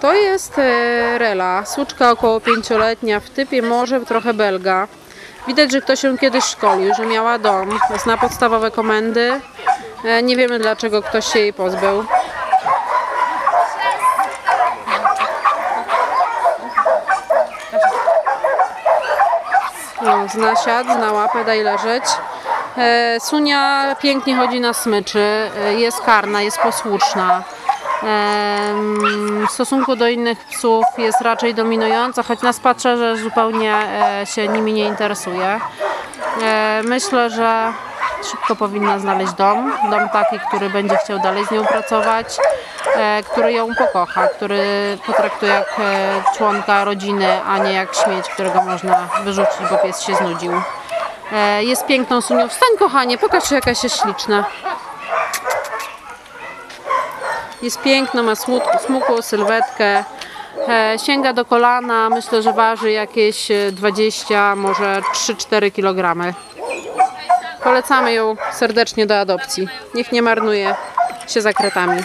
To jest e, Rela, słuczka około pięcioletnia, w typie może trochę belga. Widać, że ktoś ją kiedyś szkolił, że miała dom, zna podstawowe komendy. E, Nie wiemy dlaczego ktoś się jej pozbył. No, zna siad, zna łapę, daj leżeć. E, Sunia pięknie chodzi na smyczy, jest karna, jest posłuszna. W stosunku do innych psów jest raczej dominująca, choć na spacerze zupełnie e, się nimi nie interesuje. E, Myślę, że szybko powinna znaleźć dom. Dom taki, który będzie chciał dalej z nią pracować, e, który ją pokocha, który potraktuje jak członka rodziny, a nie jak śmieć, którego można wyrzucić, bo pies się znudził. Jest piękną Sunią. Wstań kochanie, pokaż się jakaś jest śliczna. Jest piękna, ma smukłą sylwetkę. E, sięga do kolana, myślę, że waży jakieś e, 20, może 3-4 kg. Polecamy ją serdecznie do adopcji. Niech nie marnuje się zakretami.